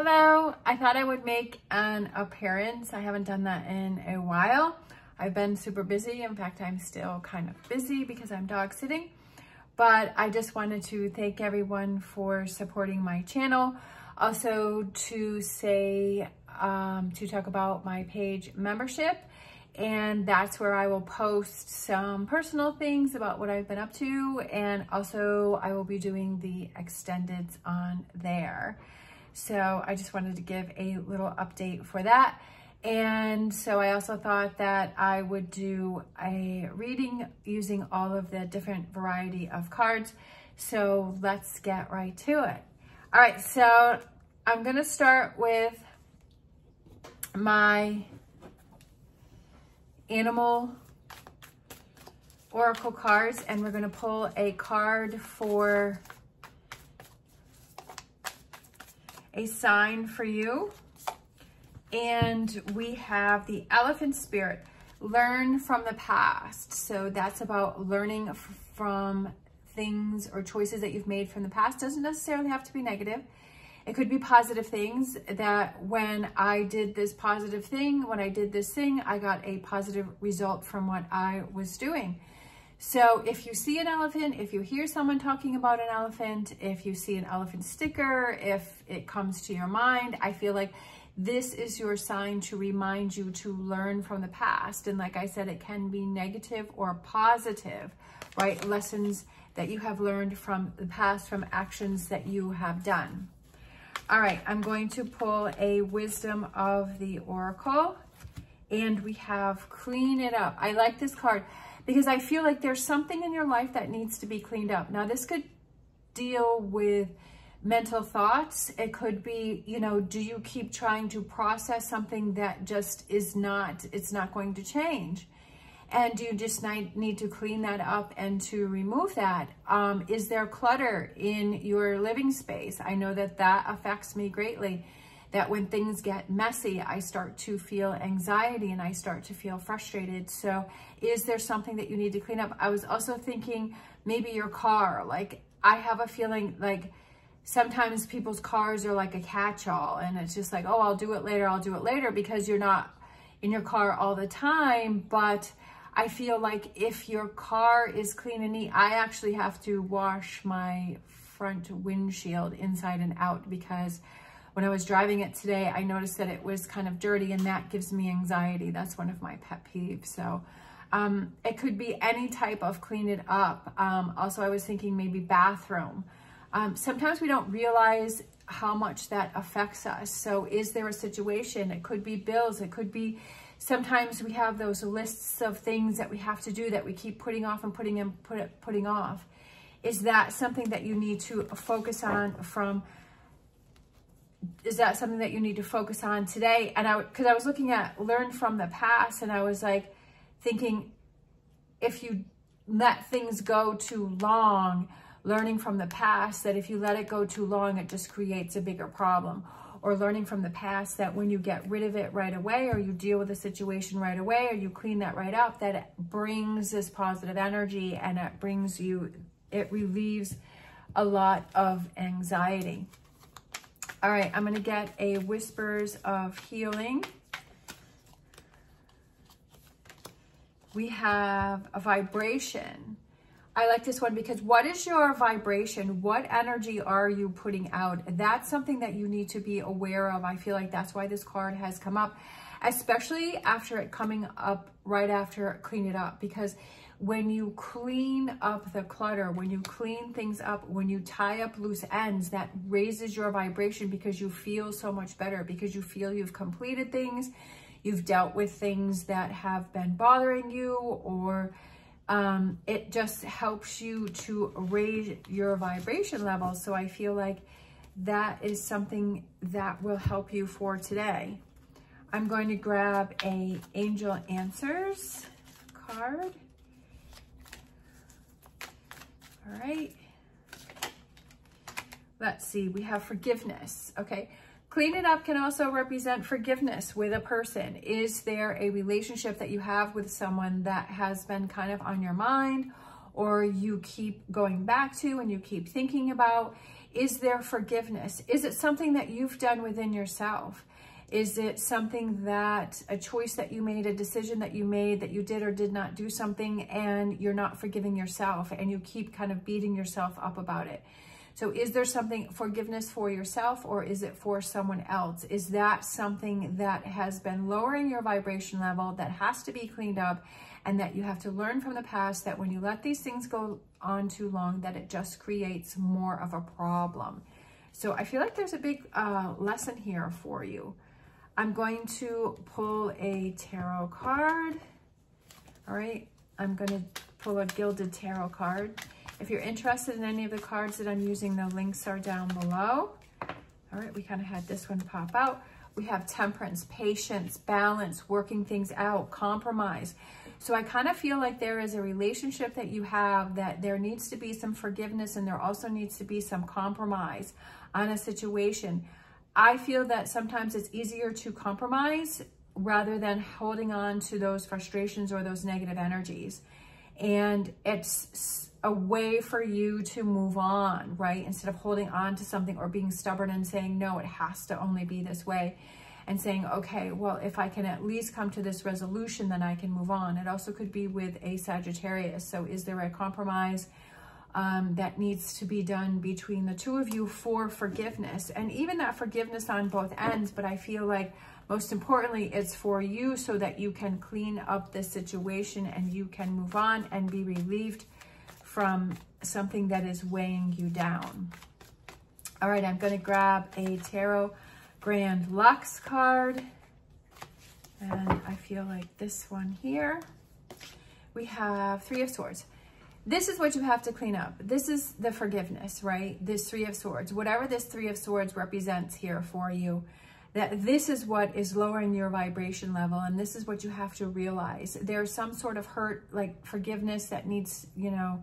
Hello, I thought I would make an appearance. I haven't done that in a while. I've been super busy. In fact, I'm still kind of busy because I'm dog sitting. But I just wanted to thank everyone for supporting my channel. Also to say, um, to talk about my page membership. And that's where I will post some personal things about what I've been up to. And also I will be doing the extendeds on there. So I just wanted to give a little update for that. And so I also thought that I would do a reading using all of the different variety of cards. So let's get right to it. All right, so I'm gonna start with my animal oracle cards and we're gonna pull a card for a sign for you. And we have the elephant spirit, learn from the past. So that's about learning from things or choices that you've made from the past. Doesn't necessarily have to be negative. It could be positive things that when I did this positive thing, when I did this thing, I got a positive result from what I was doing. So if you see an elephant, if you hear someone talking about an elephant, if you see an elephant sticker, if it comes to your mind, I feel like this is your sign to remind you to learn from the past. And like I said, it can be negative or positive, right? Lessons that you have learned from the past, from actions that you have done. All right, I'm going to pull a wisdom of the oracle and we have clean it up. I like this card because I feel like there's something in your life that needs to be cleaned up. Now, this could deal with mental thoughts. It could be, you know, do you keep trying to process something that just is not, it's not going to change? And do you just need to clean that up and to remove that? Um, is there clutter in your living space? I know that that affects me greatly that when things get messy, I start to feel anxiety and I start to feel frustrated. So is there something that you need to clean up? I was also thinking maybe your car, like I have a feeling like sometimes people's cars are like a catch-all and it's just like, oh, I'll do it later, I'll do it later because you're not in your car all the time. But I feel like if your car is clean and neat, I actually have to wash my front windshield inside and out because when I was driving it today, I noticed that it was kind of dirty and that gives me anxiety. That's one of my pet peeves. So um, it could be any type of clean it up. Um, also, I was thinking maybe bathroom. Um, sometimes we don't realize how much that affects us. So is there a situation? It could be bills. It could be sometimes we have those lists of things that we have to do that we keep putting off and putting in, put, putting off. Is that something that you need to focus on from is that something that you need to focus on today? And I, cause I was looking at learn from the past and I was like thinking, if you let things go too long, learning from the past, that if you let it go too long, it just creates a bigger problem. Or learning from the past that when you get rid of it right away, or you deal with the situation right away, or you clean that right up, that it brings this positive energy and it brings you, it relieves a lot of anxiety. All right, I'm to get a Whispers of Healing. We have a vibration. I like this one because what is your vibration? What energy are you putting out? That's something that you need to be aware of. I feel like that's why this card has come up, especially after it coming up right after clean it up because when you clean up the clutter, when you clean things up, when you tie up loose ends, that raises your vibration because you feel so much better, because you feel you've completed things, you've dealt with things that have been bothering you, or um, it just helps you to raise your vibration level. So I feel like that is something that will help you for today. I'm going to grab a Angel Answers card. All right. Let's see, we have forgiveness. Okay. Clean it up can also represent forgiveness with a person. Is there a relationship that you have with someone that has been kind of on your mind or you keep going back to and you keep thinking about? is there forgiveness? Is it something that you've done within yourself? Is it something that, a choice that you made, a decision that you made that you did or did not do something and you're not forgiving yourself and you keep kind of beating yourself up about it? So is there something forgiveness for yourself or is it for someone else? Is that something that has been lowering your vibration level that has to be cleaned up and that you have to learn from the past that when you let these things go on too long that it just creates more of a problem. So I feel like there's a big uh, lesson here for you. I'm going to pull a tarot card. All right, I'm going to pull a gilded tarot card. If you're interested in any of the cards that I'm using, the links are down below. All right, we kind of had this one pop out. We have temperance, patience, balance, working things out, compromise. So I kind of feel like there is a relationship that you have that there needs to be some forgiveness and there also needs to be some compromise on a situation. I feel that sometimes it's easier to compromise rather than holding on to those frustrations or those negative energies. And it's a way for you to move on, right? Instead of holding on to something or being stubborn and saying, no, it has to only be this way. And saying, okay, well, if I can at least come to this resolution, then I can move on. It also could be with a Sagittarius. So is there a compromise? Um, that needs to be done between the two of you for forgiveness. And even that forgiveness on both ends, but I feel like most importantly, it's for you so that you can clean up the situation and you can move on and be relieved from something that is weighing you down. All right, I'm going to grab a Tarot Grand Luxe card. And I feel like this one here. We have Three of Swords this is what you have to clean up. This is the forgiveness, right? This Three of Swords, whatever this Three of Swords represents here for you, that this is what is lowering your vibration level. And this is what you have to realize. There's some sort of hurt, like forgiveness that needs, you know,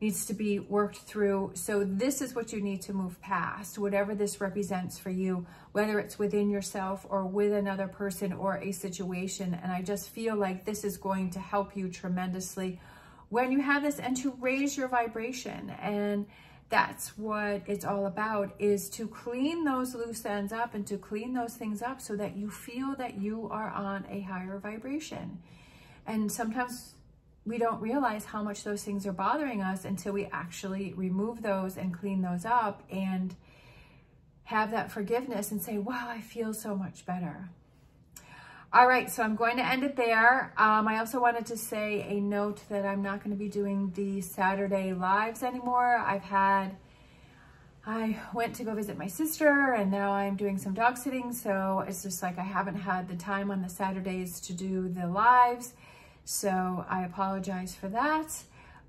needs to be worked through. So this is what you need to move past, whatever this represents for you, whether it's within yourself or with another person or a situation. And I just feel like this is going to help you tremendously when you have this and to raise your vibration. And that's what it's all about is to clean those loose ends up and to clean those things up so that you feel that you are on a higher vibration. And sometimes we don't realize how much those things are bothering us until we actually remove those and clean those up and have that forgiveness and say, wow, I feel so much better. All right, so I'm going to end it there. Um, I also wanted to say a note that I'm not going to be doing the Saturday lives anymore. I've had, I went to go visit my sister and now I'm doing some dog sitting. So it's just like I haven't had the time on the Saturdays to do the lives. So I apologize for that.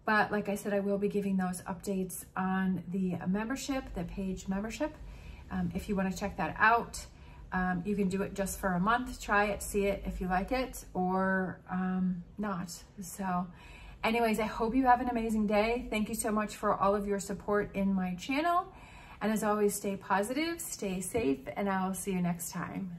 But like I said, I will be giving those updates on the membership, the page membership. Um, if you want to check that out. Um, you can do it just for a month, try it, see it if you like it or um, not. So anyways, I hope you have an amazing day. Thank you so much for all of your support in my channel. And as always, stay positive, stay safe, and I'll see you next time.